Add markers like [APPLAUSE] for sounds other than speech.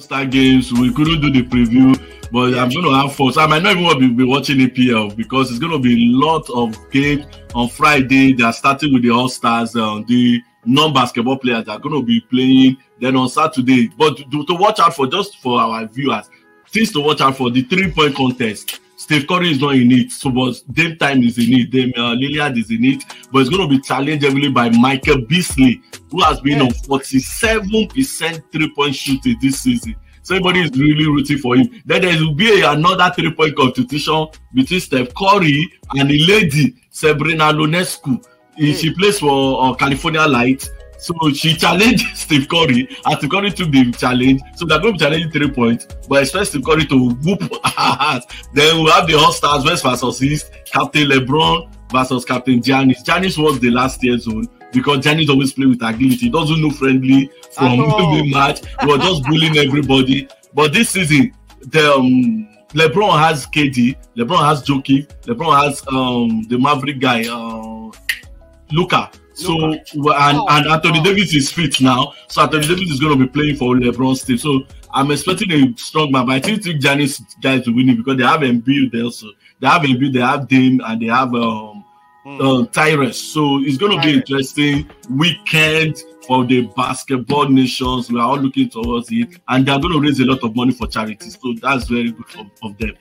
All-Star games. We couldn't do the preview, but I'm going to have fun. So I might not even be, be watching APL because it's going to be a lot of games on Friday. They are starting with the All-Stars. Uh, the non-basketball players are going to be playing. Then on Saturday, but to, to watch out for just for our viewers, things to watch out for the three-point contest. Steve Curry is not in it, so but Dame Time is in it, Dame uh, Lillard is in it, but it's going to be challenged heavily by Michael Beasley, who has been on 47% three-point shooting this season. So everybody is really rooting for him. Then there will be a, another three-point competition between Steph Curry and a lady, Sabrina Ionescu. Mm. She plays for uh, California Light. So she challenged [LAUGHS] Steve Curry, and Steve Curry took the challenge. So they're going to challenge three points, but expect Steve Curry to whoop [LAUGHS] ass. Then we have the All Stars West versus East, Captain LeBron versus Captain Giannis. Giannis was the last year's zone because Giannis always play with agility. He doesn't know friendly from the match. He was just bullying everybody. But this season, the um, LeBron has KD, LeBron has Jokic, LeBron has um the Maverick guy, uh, Luka. So and, and Anthony. Davis is fit now. So Anthony Davis is going to be playing for LeBron's team. So I'm expecting a strong man, but I think Giannis guys will win it because they have Embiid there. So they have Embiid, they have Dame, and they have um, mm. uh, Tyrese. So it's going to be interesting weekend for the basketball nations. We are all looking towards it, and they're going to raise a lot of money for charity. So that's very good of, for them.